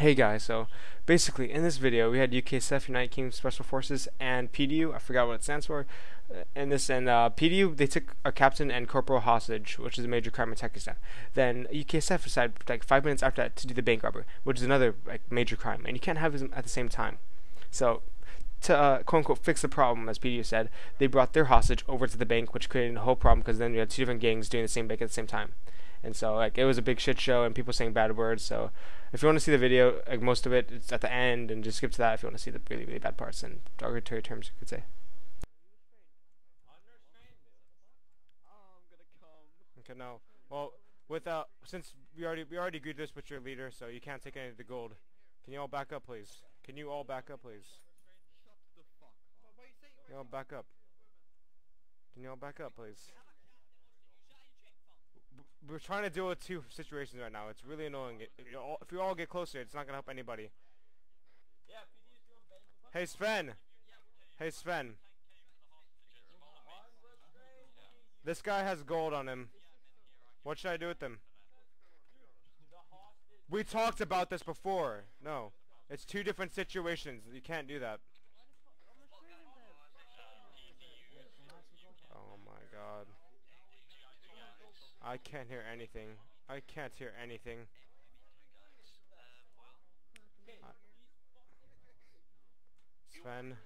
Hey guys, so basically in this video we had UKSF United Kingdom Special Forces and PDU, I forgot what it stands for, and this and uh, PDU they took a captain and corporal hostage, which is a major crime in Takistan. Then UKSF decided like five minutes after that to do the bank robbery, which is another like major crime, and you can't have them at the same time. So to uh, quote unquote fix the problem, as PDU said, they brought their hostage over to the bank, which created a whole problem because then you had two different gangs doing the same bank at the same time and so like it was a big shit show and people saying bad words. So if you want to see the video like most of it it's at the end and just skip to that if you want to see the really really bad parts and derogatory terms you could say. Okay no. Well without since we already we already agreed this with your leader so you can't take any of the gold. Can you all back up please? Can you all back up please? Can you all back up? Can you all back up please we're trying to deal with two situations right now. It's really annoying. All, if we all get closer, it's not gonna help anybody. Hey Sven. Hey Sven. This guy has gold on him. What should I do with him? We talked about this before. No. It's two different situations. You can't do that. I can't hear anything. I can't hear anything. Uh, Sven.